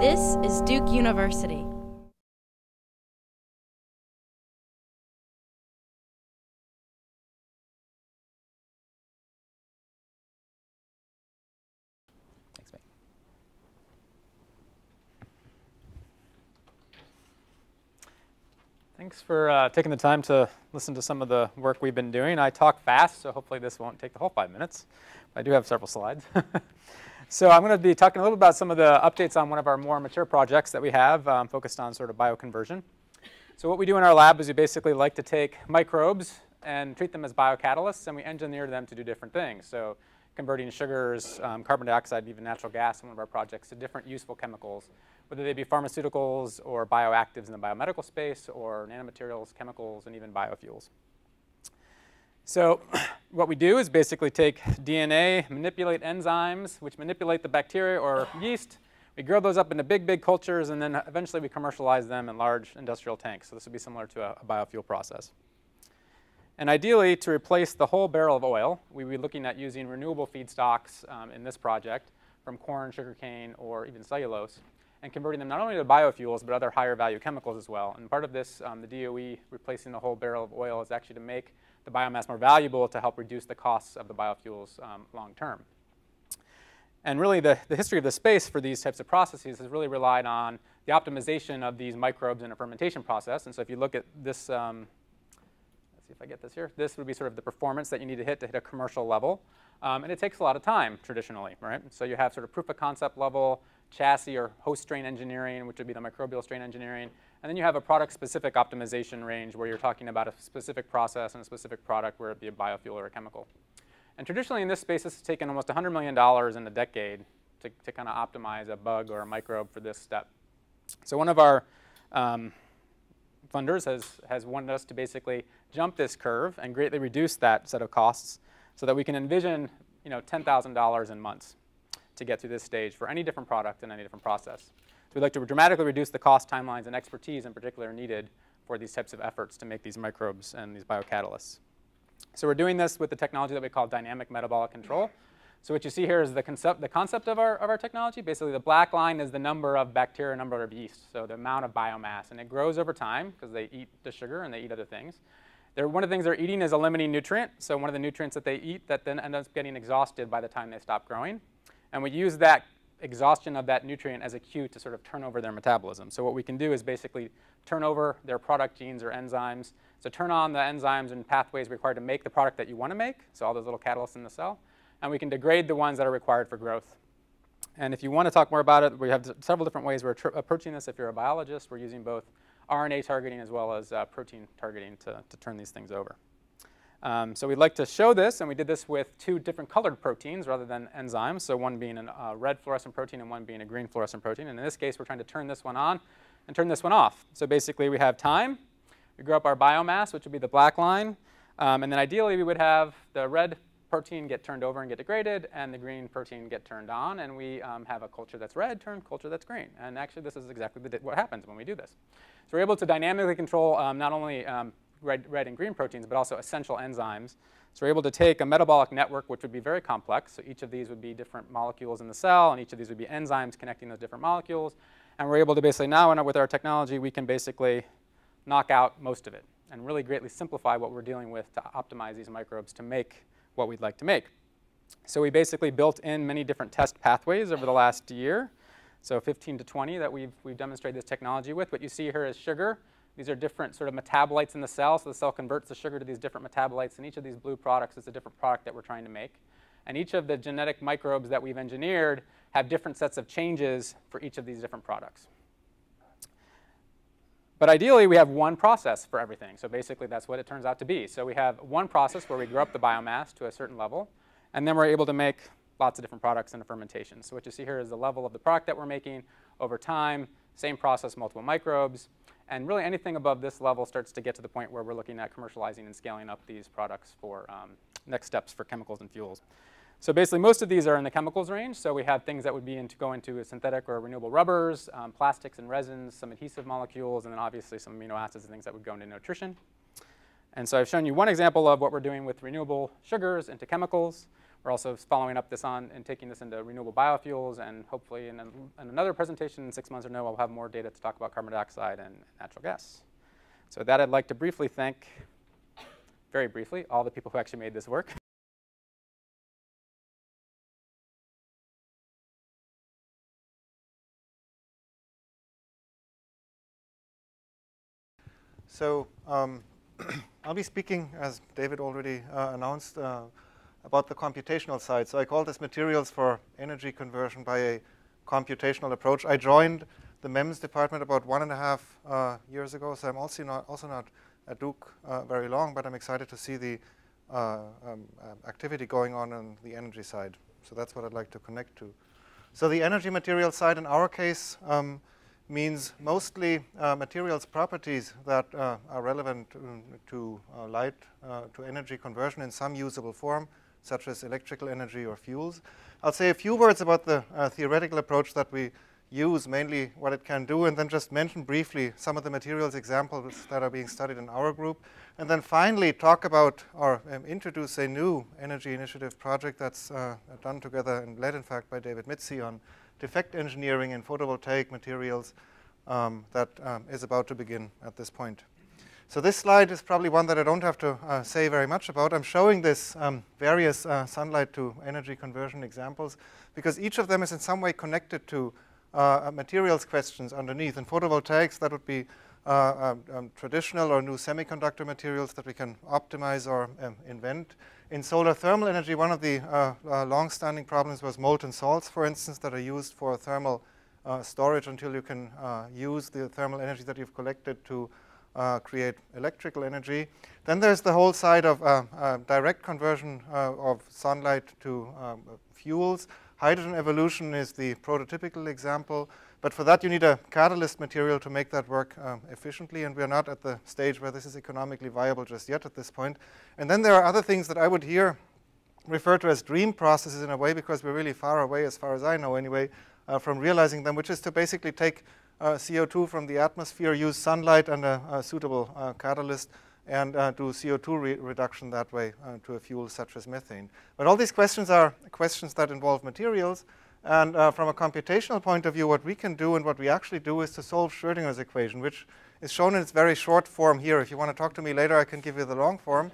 This is Duke University. Thanks, for uh, taking the time to listen to some of the work we've been doing. I talk fast, so hopefully this won't take the whole five minutes. I do have several slides. so I'm going to be talking a little bit about some of the updates on one of our more mature projects that we have um, focused on sort of bioconversion. So what we do in our lab is we basically like to take microbes and treat them as biocatalysts, and we engineer them to do different things. So converting sugars, um, carbon dioxide, even natural gas in one of our projects to different useful chemicals, whether they be pharmaceuticals or bioactives in the biomedical space or nanomaterials, chemicals, and even biofuels. So what we do is basically take DNA, manipulate enzymes, which manipulate the bacteria or yeast. We grow those up into big, big cultures, and then eventually we commercialize them in large industrial tanks. So this would be similar to a, a biofuel process. And ideally, to replace the whole barrel of oil, we'd be looking at using renewable feedstocks um, in this project from corn, sugarcane, or even cellulose, and converting them not only to biofuels, but other higher value chemicals as well. And part of this, um, the DOE replacing the whole barrel of oil is actually to make the biomass more valuable to help reduce the costs of the biofuels um, long term. And really, the, the history of the space for these types of processes has really relied on the optimization of these microbes in a fermentation process. And so if you look at this um, let's see if I get this here. This would be sort of the performance that you need to hit to hit a commercial level. Um, and it takes a lot of time traditionally, right? So you have sort of proof of concept level, chassis or host strain engineering, which would be the microbial strain engineering. And then you have a product specific optimization range where you're talking about a specific process and a specific product, where it be a biofuel or a chemical. And traditionally in this space, this has taken almost $100 million in a decade to, to kind of optimize a bug or a microbe for this step. So one of our um, funders has, has wanted us to basically jump this curve and greatly reduce that set of costs so that we can envision you know, $10,000 in months to get to this stage for any different product and any different process. We'd like to dramatically reduce the cost, timelines, and expertise in particular needed for these types of efforts to make these microbes and these biocatalysts. So we're doing this with the technology that we call dynamic metabolic control. So what you see here is the concept, the concept of, our, of our technology. Basically, the black line is the number of bacteria, number of yeast, so the amount of biomass. And it grows over time because they eat the sugar and they eat other things. They're, one of the things they're eating is a limiting nutrient. So one of the nutrients that they eat that then ends up getting exhausted by the time they stop growing. And we use that exhaustion of that nutrient as a cue to sort of turn over their metabolism. So what we can do is basically turn over their product genes or enzymes. So turn on the enzymes and pathways required to make the product that you want to make, so all those little catalysts in the cell and we can degrade the ones that are required for growth. And if you want to talk more about it, we have several different ways we're approaching this. If you're a biologist, we're using both RNA targeting as well as uh, protein targeting to, to turn these things over. Um, so we'd like to show this, and we did this with two different colored proteins rather than enzymes, so one being a uh, red fluorescent protein and one being a green fluorescent protein. And in this case, we're trying to turn this one on and turn this one off. So basically, we have time. We grow up our biomass, which would be the black line. Um, and then ideally, we would have the red protein get turned over and get degraded, and the green protein get turned on, and we um, have a culture that's red turn culture that's green. And actually, this is exactly what happens when we do this. So we're able to dynamically control um, not only um, red, red and green proteins, but also essential enzymes. So we're able to take a metabolic network, which would be very complex. So each of these would be different molecules in the cell, and each of these would be enzymes connecting those different molecules. And we're able to basically now, with our technology, we can basically knock out most of it and really greatly simplify what we're dealing with to optimize these microbes to make what we'd like to make. So we basically built in many different test pathways over the last year. So 15 to 20 that we've, we've demonstrated this technology with. What you see here is sugar. These are different sort of metabolites in the cell. So the cell converts the sugar to these different metabolites. And each of these blue products is a different product that we're trying to make. And each of the genetic microbes that we've engineered have different sets of changes for each of these different products. But ideally, we have one process for everything. So basically, that's what it turns out to be. So we have one process where we grow up the biomass to a certain level, and then we're able to make lots of different products in the fermentation. So what you see here is the level of the product that we're making over time, same process, multiple microbes. And really anything above this level starts to get to the point where we're looking at commercializing and scaling up these products for um, next steps for chemicals and fuels. So basically, most of these are in the chemicals range. So we have things that would be into, go into synthetic or renewable rubbers, um, plastics and resins, some adhesive molecules, and then obviously some amino acids and things that would go into nutrition. And so I've shown you one example of what we're doing with renewable sugars into chemicals. We're also following up this on and taking this into renewable biofuels, and hopefully in, in another presentation in six months or no, we'll have more data to talk about carbon dioxide and natural gas. So that, I'd like to briefly thank, very briefly, all the people who actually made this work. So um, I'll be speaking, as David already uh, announced, uh, about the computational side. So I call this materials for energy conversion by a computational approach. I joined the MEMS department about one and a half uh, years ago, so I'm also not, also not at Duke uh, very long, but I'm excited to see the uh, um, uh, activity going on on the energy side. So that's what I'd like to connect to. So the energy material side in our case, um, means mostly uh, materials properties that uh, are relevant to, to uh, light to energy conversion in some usable form, such as electrical energy or fuels. I'll say a few words about the uh, theoretical approach that we use, mainly what it can do, and then just mention briefly some of the materials examples that are being studied in our group. And then finally talk about or um, introduce a new energy initiative project that's uh, done together and led, in fact, by David Mitzi on defect engineering in photovoltaic materials um, that um, is about to begin at this point. So this slide is probably one that I don't have to uh, say very much about. I'm showing this um, various uh, sunlight to energy conversion examples because each of them is in some way connected to uh, materials questions underneath. In photovoltaics, that would be uh, um, um, traditional or new semiconductor materials that we can optimize or um, invent. In solar thermal energy, one of the uh, uh, long-standing problems was molten salts, for instance, that are used for thermal uh, storage until you can uh, use the thermal energy that you've collected to uh, create electrical energy. Then there's the whole side of uh, direct conversion of sunlight to um, fuels. Hydrogen evolution is the prototypical example. But for that, you need a catalyst material to make that work um, efficiently, and we are not at the stage where this is economically viable just yet at this point. And then there are other things that I would here refer to as dream processes in a way, because we're really far away, as far as I know anyway, uh, from realizing them, which is to basically take uh, CO2 from the atmosphere, use sunlight and a, a suitable uh, catalyst, and uh, do CO2 re reduction that way uh, to a fuel such as methane. But all these questions are questions that involve materials, and uh, from a computational point of view, what we can do and what we actually do is to solve Schrodinger's equation, which is shown in its very short form here. If you want to talk to me later, I can give you the long form.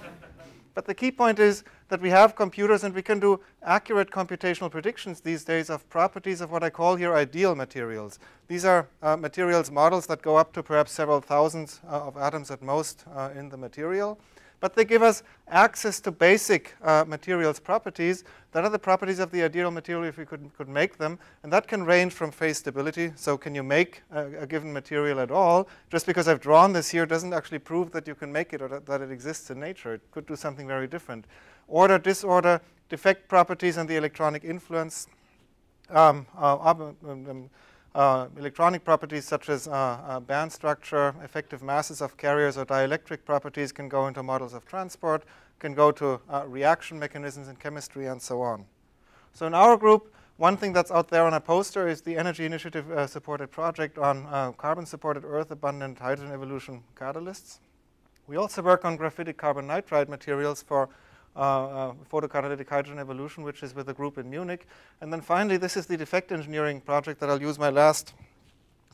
but the key point is that we have computers and we can do accurate computational predictions these days of properties of what I call here ideal materials. These are uh, materials models that go up to perhaps several thousands uh, of atoms at most uh, in the material but they give us access to basic uh, materials properties that are the properties of the ideal material if we could, could make them. And that can range from phase stability. So can you make a, a, given material at all? Just because I've drawn this here doesn't actually prove that you can make it or that, that it exists in nature. It could do something very different. Order, disorder, defect properties, and the electronic influence. Um, uh, um, um, uh, electronic properties such as uh, uh, band structure, effective masses of carriers, or dielectric properties can go into models of transport, can go to uh, reaction mechanisms in chemistry, and so on. So in our group, one thing that's out there on a poster is the Energy Initiative uh, supported project on uh, carbon-supported earth-abundant hydrogen evolution catalysts. We also work on graphitic carbon nitride materials for uh, uh, photocatalytic hydrogen evolution, which is with a group in Munich. And then finally, this is the defect engineering project that I'll use my last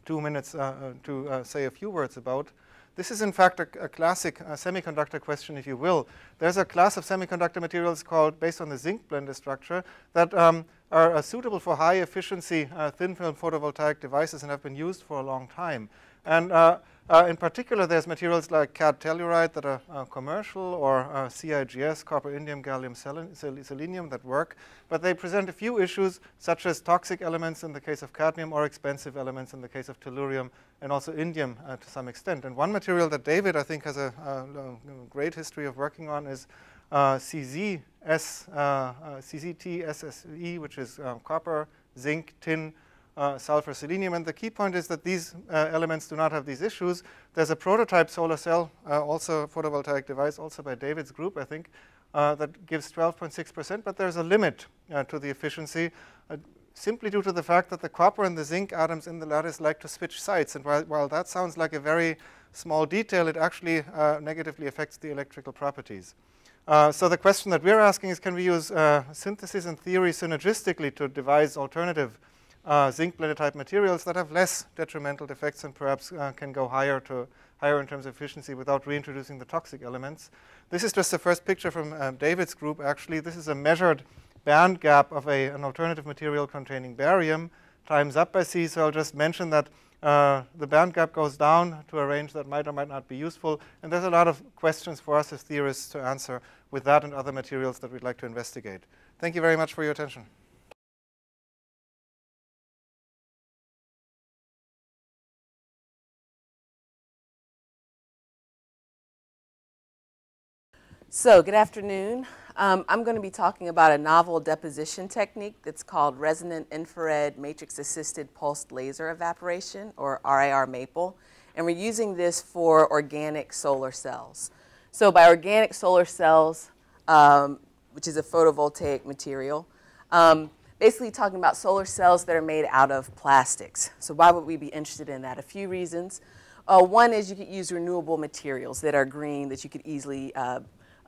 two minutes uh, to say a few words about. This is, in fact, a, a classic uh, semiconductor question, if you will. There's a class of semiconductor materials called, based on the zinc blende structure, that um, are uh, suitable for high-efficiency uh, thin-film photovoltaic devices and have been used for a long time. And uh, in particular, there's materials like cad telluride that are uh, commercial or uh, CIGS, copper, indium, gallium, selenium that work, but they present a few issues such as toxic elements in the case of cadmium or expensive elements in the case of tellurium and also indium uh, to some extent. And one material that David, I think, has a, a great history of working on is uh, CZS, uh, CZT-SSE, which is copper, zinc, tin, uh, sulfur, selenium. And the key point is that these uh, elements do not have these issues. There's a prototype solar cell, uh, also a photovoltaic device, also by David's group, I think, uh, that gives 12.6%, but there's a limit uh, to the efficiency simply due to the fact that the copper and the zinc atoms in the lattice like to switch sites. And while, while that sounds like a very small detail, it actually negatively affects the electrical properties. Uh, so the question that we're asking is, can we use uh, synthesis and theory synergistically to devise alternative zinc blende type materials that have less detrimental effects and perhaps uh, can go higher to higher in terms of efficiency without reintroducing the toxic elements. This is just the first picture from um, David's group. Actually, this is a measured band gap of a, an alternative material containing barium times up by C. So I'll just mention that uh, the band gap goes down to a range that might or might not be useful. And there's a lot of questions for us as theorists to answer with that and other materials that we'd like to investigate. Thank you very much for your attention. So, good afternoon. Um, I'm going to be talking about a novel deposition technique that's called resonant infrared matrix assisted pulsed laser evaporation, or RIR MAPLE. And we're using this for organic solar cells. So, by organic solar cells, um, which is a photovoltaic material, um, basically talking about solar cells that are made out of plastics. So, why would we be interested in that? A few reasons. Uh, one is you could use renewable materials that are green that you could easily uh,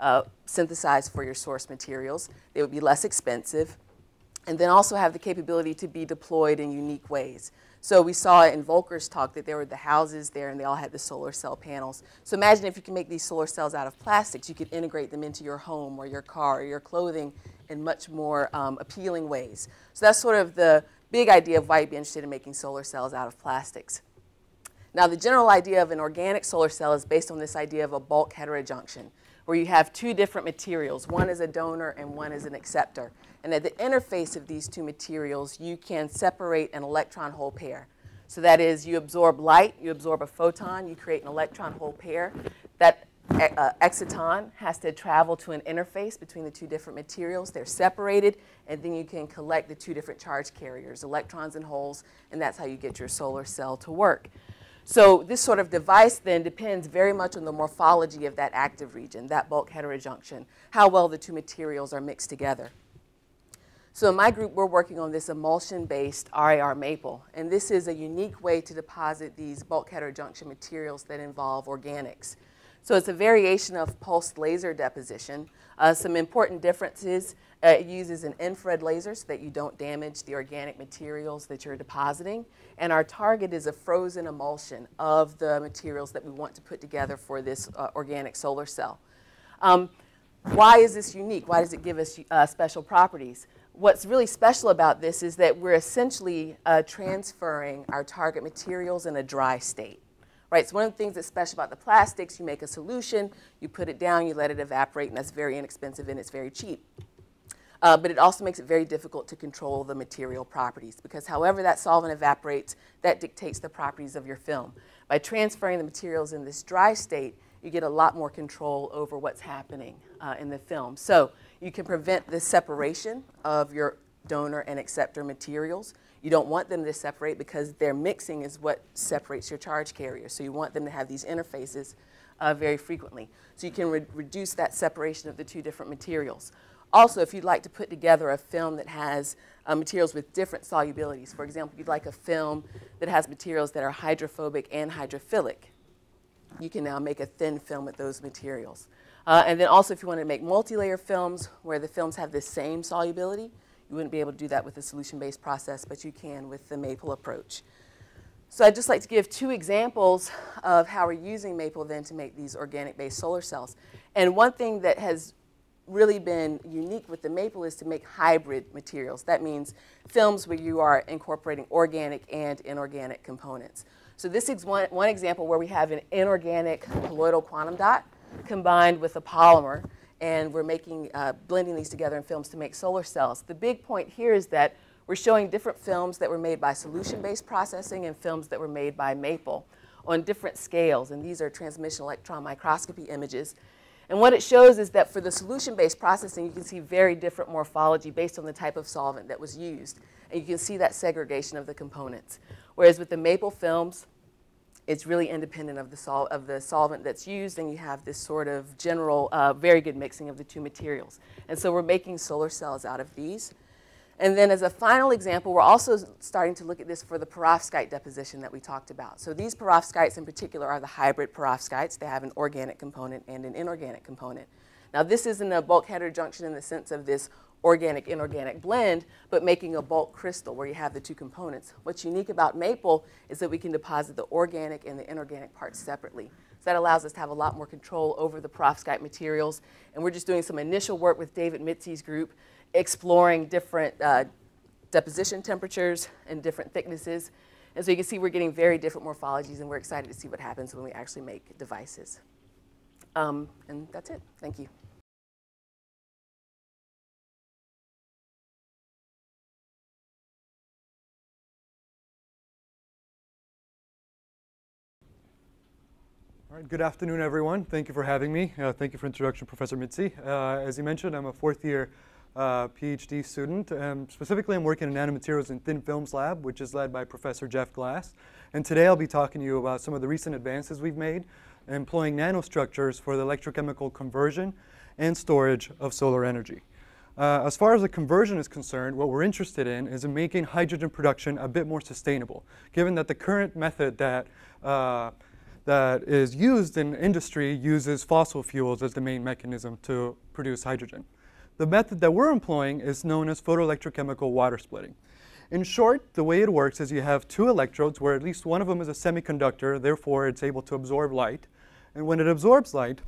uh, synthesize for your source materials. They would be less expensive and then also have the capability to be deployed in unique ways. So we saw in Volker's talk that there were the houses there and they all had the solar cell panels. So imagine if you can make these solar cells out of plastics, you could integrate them into your home or your car or your clothing in much more um, appealing ways. So that's sort of the big idea of why you'd be interested in making solar cells out of plastics. Now the general idea of an organic solar cell is based on this idea of a bulk heterojunction where you have two different materials. One is a donor and one is an acceptor. And at the interface of these two materials, you can separate an electron hole pair. So that is, you absorb light, you absorb a photon, you create an electron hole pair. That uh, exciton has to travel to an interface between the two different materials. They're separated, and then you can collect the two different charge carriers, electrons and holes, and that's how you get your solar cell to work. So this sort of device then depends very much on the morphology of that active region, that bulk heterojunction, how well the two materials are mixed together. So in my group, we're working on this emulsion-based RIR maple, and this is a unique way to deposit these bulk heterojunction materials that involve organics. So it's a variation of pulsed laser deposition. Uh, some important differences, uh, it uses an infrared laser so that you don't damage the organic materials that you're depositing. And our target is a frozen emulsion of the materials that we want to put together for this uh, organic solar cell. Um, why is this unique? Why does it give us uh, special properties? What's really special about this is that we're essentially uh, transferring our target materials in a dry state right? So one of the things that's special about the plastics, you make a solution, you put it down, you let it evaporate, and that's very inexpensive and it's very cheap. Uh, but it also makes it very difficult to control the material properties because however that solvent evaporates, that dictates the properties of your film. By transferring the materials in this dry state, you get a lot more control over what's happening uh, in the film. So you can prevent the separation of your donor and acceptor materials. You don't want them to separate because their mixing is what separates your charge carrier. So you want them to have these interfaces uh, very frequently. So you can re reduce that separation of the two different materials. Also, if you'd like to put together a film that has uh, materials with different solubilities, for example, you'd like a film that has materials that are hydrophobic and hydrophilic, you can now make a thin film with those materials. Uh, and then also if you want to make multi-layer films where the films have the same solubility, you wouldn't be able to do that with a solution-based process, but you can with the Maple approach. So I'd just like to give two examples of how we're using Maple then to make these organic-based solar cells. And one thing that has really been unique with the Maple is to make hybrid materials. That means films where you are incorporating organic and inorganic components. So this is one, one example where we have an inorganic colloidal quantum dot combined with a polymer and we're making, uh, blending these together in films to make solar cells. The big point here is that we're showing different films that were made by solution-based processing and films that were made by Maple on different scales, and these are transmission electron microscopy images. And what it shows is that for the solution-based processing, you can see very different morphology based on the type of solvent that was used. And you can see that segregation of the components. Whereas with the Maple films, it's really independent of the, sol of the solvent that's used, and you have this sort of general, uh, very good mixing of the two materials. And so we're making solar cells out of these. And then as a final example, we're also starting to look at this for the perovskite deposition that we talked about. So these perovskites in particular are the hybrid perovskites. They have an organic component and an inorganic component. Now, this isn't a bulk heterojunction in the sense of this organic inorganic blend, but making a bulk crystal where you have the two components. What's unique about maple is that we can deposit the organic and the inorganic parts separately. So that allows us to have a lot more control over the perovskite materials. And we're just doing some initial work with David Mitzi's group, exploring different uh, deposition temperatures and different thicknesses. And so you can see we're getting very different morphologies, and we're excited to see what happens when we actually make devices. Um, and that's it. Thank you. All right, good afternoon, everyone. Thank you for having me. Uh, thank you for introduction, Professor Mitzi. Uh, as you mentioned, I'm a fourth year uh, PhD student. Um, specifically, I'm working in nanomaterials and thin films lab, which is led by Professor Jeff Glass. And today I'll be talking to you about some of the recent advances we've made employing nanostructures for the electrochemical conversion and storage of solar energy. Uh, as far as the conversion is concerned, what we're interested in is in making hydrogen production a bit more sustainable, given that the current method that uh, that is used in industry uses fossil fuels as the main mechanism to produce hydrogen. The method that we're employing is known as photoelectrochemical water splitting. In short, the way it works is you have two electrodes where at least one of them is a semiconductor, therefore it's able to absorb light. And when it absorbs light,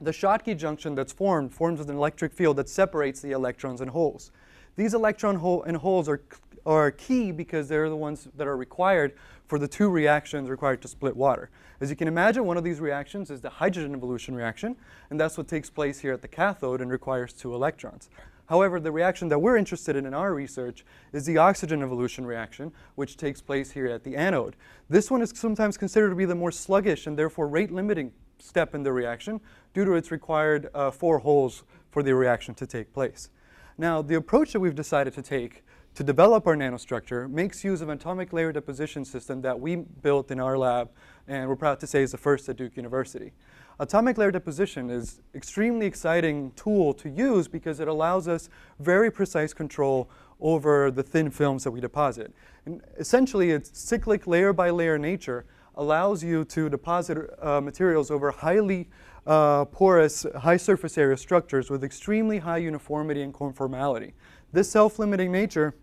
the Schottky junction that's formed forms an electric field that separates the electrons and holes. These electron hole and holes are, are key because they're the ones that are required for the two reactions required to split water. As you can imagine, one of these reactions is the hydrogen evolution reaction, and that's what takes place here at the cathode and requires two electrons. However, the reaction that we're interested in in our research is the oxygen evolution reaction, which takes place here at the anode. This one is sometimes considered to be the more sluggish and therefore rate limiting step in the reaction due to its required uh, four holes for the reaction to take place. Now, the approach that we've decided to take to develop our nanostructure makes use of an atomic layer deposition system that we built in our lab and we're proud to say is the first at Duke University. Atomic layer deposition is extremely exciting tool to use because it allows us very precise control over the thin films that we deposit. And essentially, its cyclic layer by layer nature allows you to deposit uh, materials over highly uh, porous, high surface area structures with extremely high uniformity and conformality. This self-limiting nature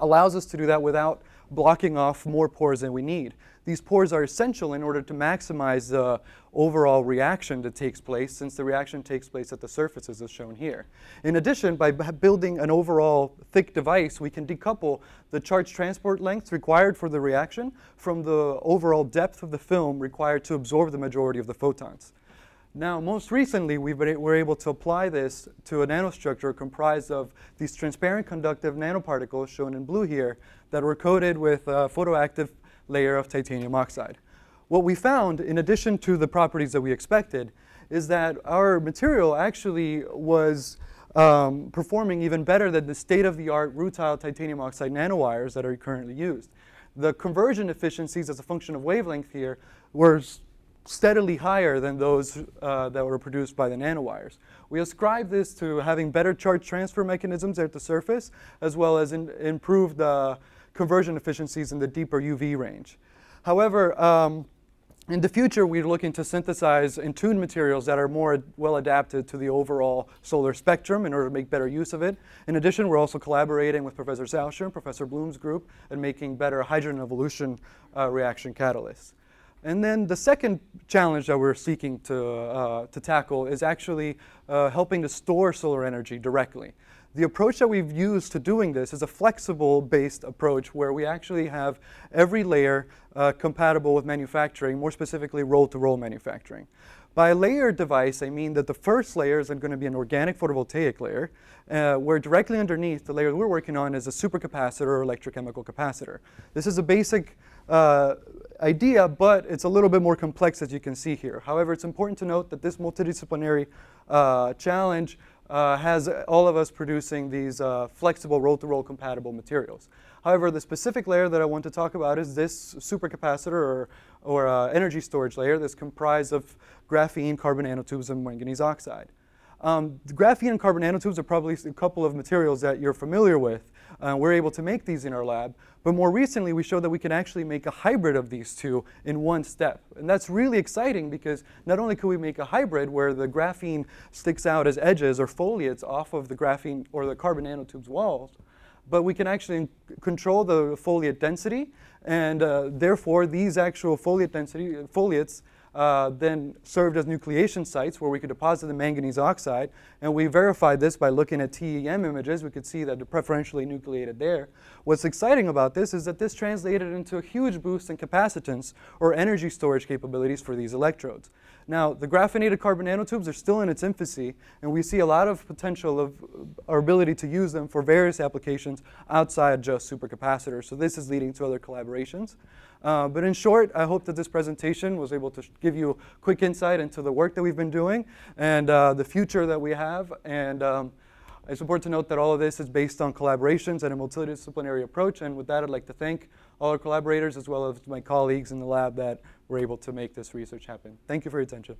allows us to do that without blocking off more pores than we need. These pores are essential in order to maximize the overall reaction that takes place since the reaction takes place at the surfaces as shown here. In addition, by building an overall thick device, we can decouple the charge transport length required for the reaction from the overall depth of the film required to absorb the majority of the photons. Now, most recently, we were able to apply this to a nanostructure comprised of these transparent conductive nanoparticles, shown in blue here, that were coated with a photoactive layer of titanium oxide. What we found, in addition to the properties that we expected, is that our material actually was um, performing even better than the state-of-the-art rutile titanium oxide nanowires that are currently used. The conversion efficiencies as a function of wavelength here were steadily higher than those uh, that were produced by the nanowires. We ascribe this to having better charge transfer mechanisms at the surface, as well as in, improved uh, conversion efficiencies in the deeper UV range. However, um, in the future, we're looking to synthesize and tune materials that are more well adapted to the overall solar spectrum in order to make better use of it. In addition, we're also collaborating with Professor Sauscher and Professor Blum's group and making better hydrogen evolution uh, reaction catalysts. And then the second challenge that we're seeking to, uh, to tackle is actually uh, helping to store solar energy directly. The approach that we've used to doing this is a flexible based approach where we actually have every layer uh, compatible with manufacturing, more specifically roll-to-roll -roll manufacturing. By a layered device, I mean that the first layer is going to be an organic photovoltaic layer, uh, where directly underneath the layer we're working on is a supercapacitor or electrochemical capacitor. This is a basic uh, idea, but it's a little bit more complex as you can see here. However, it's important to note that this multidisciplinary uh, challenge uh, has all of us producing these uh, flexible roll-to-roll -roll compatible materials. However, the specific layer that I want to talk about is this supercapacitor or, or uh, energy storage layer that's comprised of graphene, carbon nanotubes, and manganese oxide. Um, graphene and carbon nanotubes are probably a couple of materials that you're familiar with. Uh, we're able to make these in our lab. But more recently, we showed that we can actually make a hybrid of these two in one step. And that's really exciting because not only could we make a hybrid where the graphene sticks out as edges or foliates off of the graphene or the carbon nanotubes walls, but we can actually control the foliate density. And uh, therefore, these actual foliate density, foliates uh, then served as nucleation sites where we could deposit the manganese oxide. And we verified this by looking at TEM images. We could see that they're preferentially nucleated there. What's exciting about this is that this translated into a huge boost in capacitance or energy storage capabilities for these electrodes. Now, the graphenated carbon nanotubes are still in its infancy, and we see a lot of potential of our ability to use them for various applications outside just supercapacitors. So this is leading to other collaborations. Uh, but in short, I hope that this presentation was able to give you quick insight into the work that we've been doing and uh, the future that we have. And um, it's important to note that all of this is based on collaborations and a multidisciplinary approach. And with that, I'd like to thank all our collaborators as well as my colleagues in the lab that were able to make this research happen. Thank you for your attention.